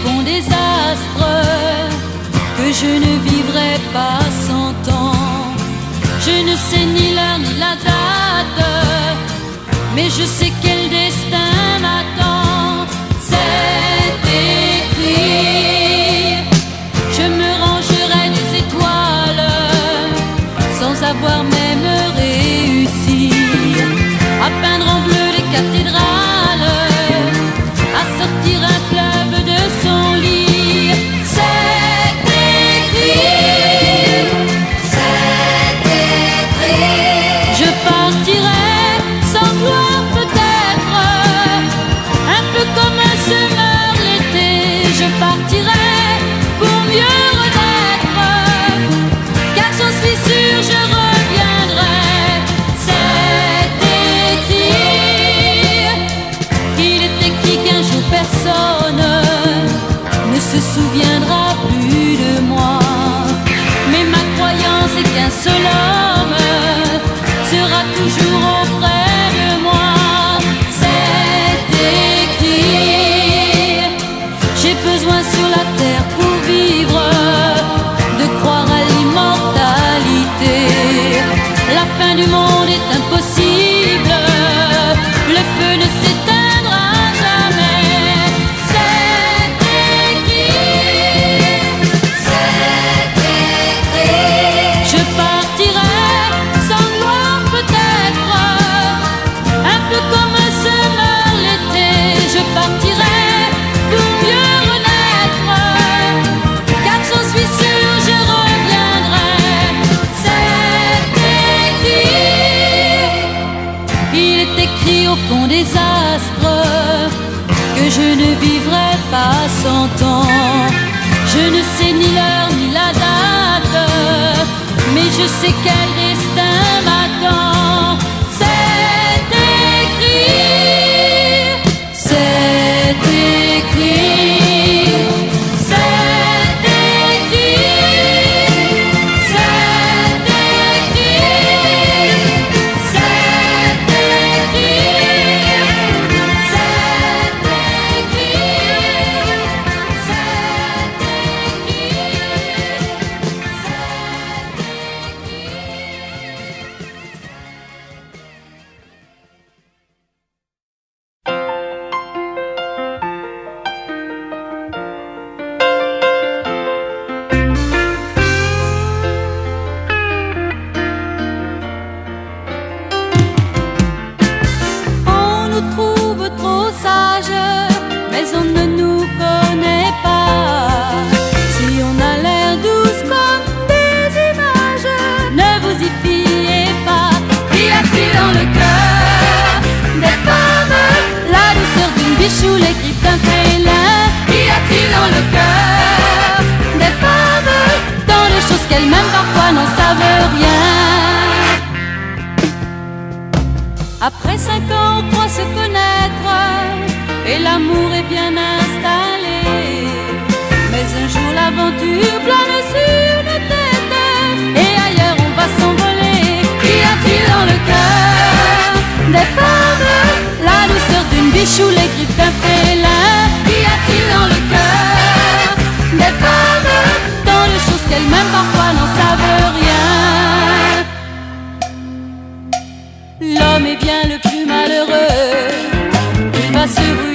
profond désastre que je ne vivrai pas sans temps. Je ne sais ni l'heure ni la date, mais je sais. profond désastre que je ne vivrai pas sans temps. Je ne sais ni l'heure ni la date, mais je sais quel destin m'a Après cinq ans, on croit se connaître et l'amour est bien installé. Mais un jour, l'aventure plane. L'homme est bien le plus malheureux. Il va se